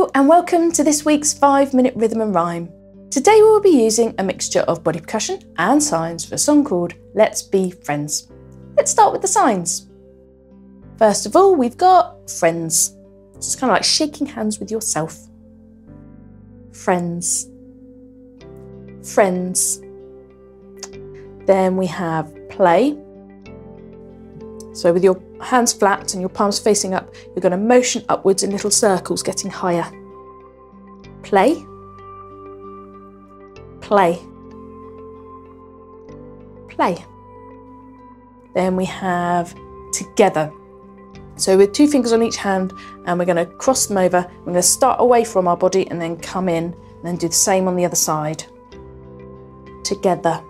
And welcome to this week's 5 minute rhythm and rhyme. Today we will be using a mixture of body percussion and signs for a song called Let's Be Friends. Let's start with the signs. First of all, we've got friends. It's kind of like shaking hands with yourself. Friends. Friends. Then we have play. So with your hands flat and your palms facing up, you're going to motion upwards in little circles, getting higher. Play. Play. Play. Then we have together. So with two fingers on each hand, and we're going to cross them over. We're going to start away from our body and then come in, and then do the same on the other side. Together.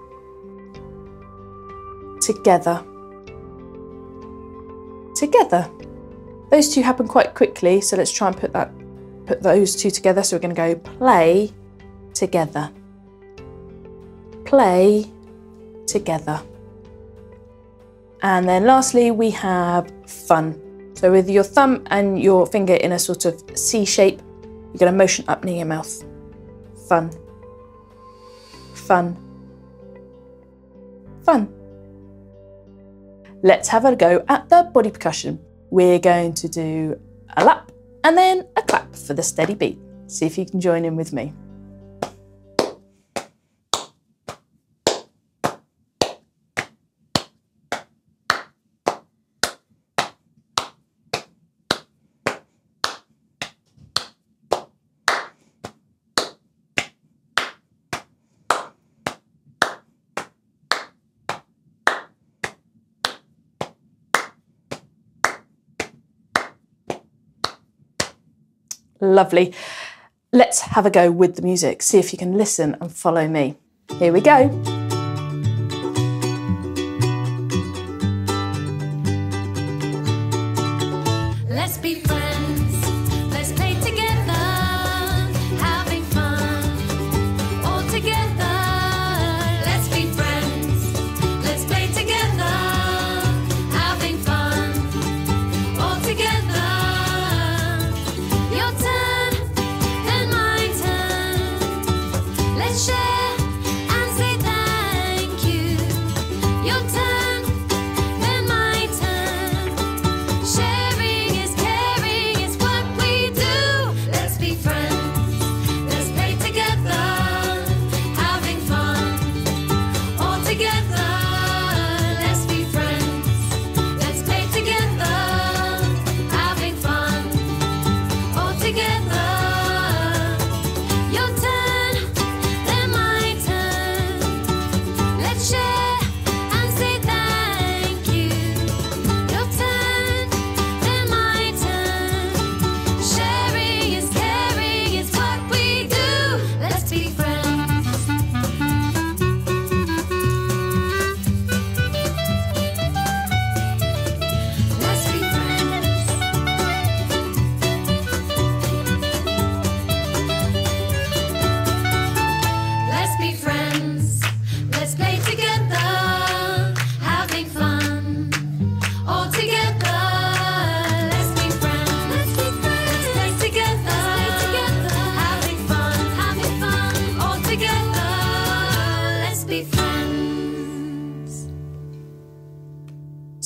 Together together. Those two happen quite quickly, so let's try and put that put those two together. So we're going to go play together. Play together. And then lastly, we have fun. So with your thumb and your finger in a sort of C shape, you're going to motion up near your mouth. Fun. Fun. Fun. Let's have a go at the body percussion. We're going to do a lap and then a clap for the steady beat. See if you can join in with me. Lovely. Let's have a go with the music. See if you can listen and follow me. Here we go.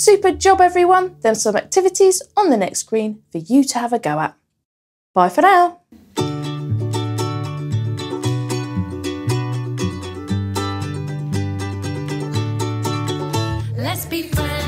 Super job, everyone. There's some activities on the next screen for you to have a go at. Bye for now. Let's be friends.